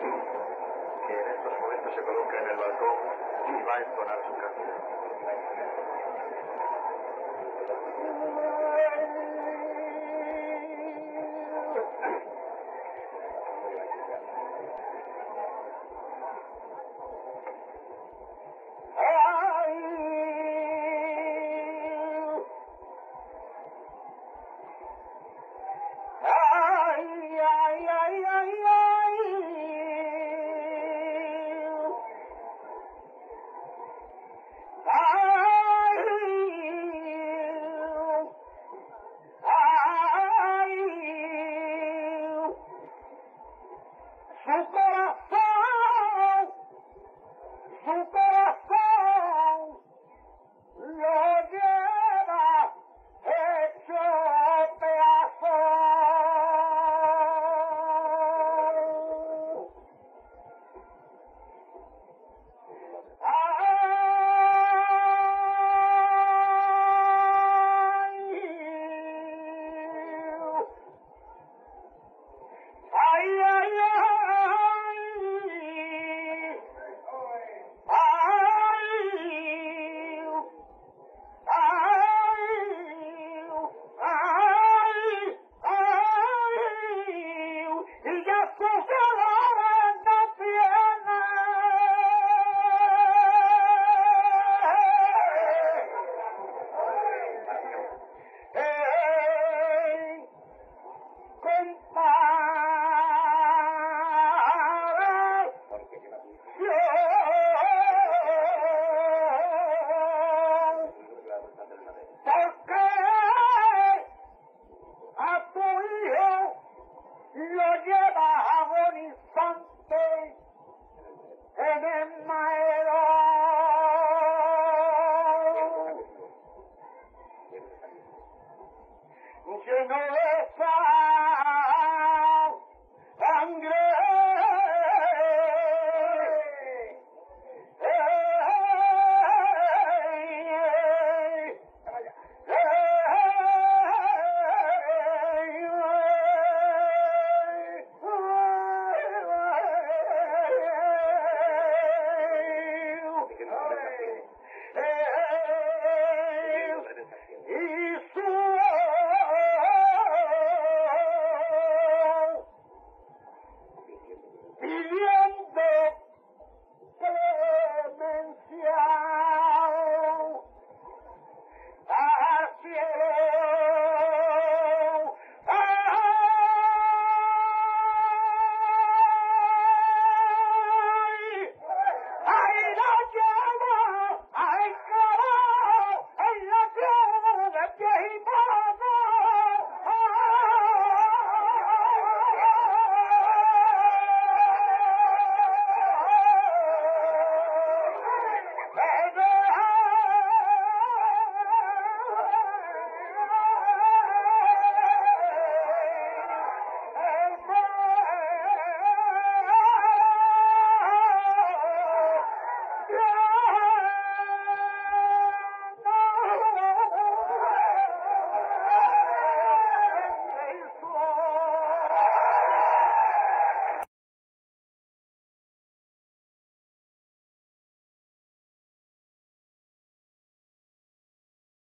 que en estos momentos se coloca en el balcón y va a entonar su canción. 胸膛，交给阿公哟，爷爷把我你放心，奶奶迈了。你真能干。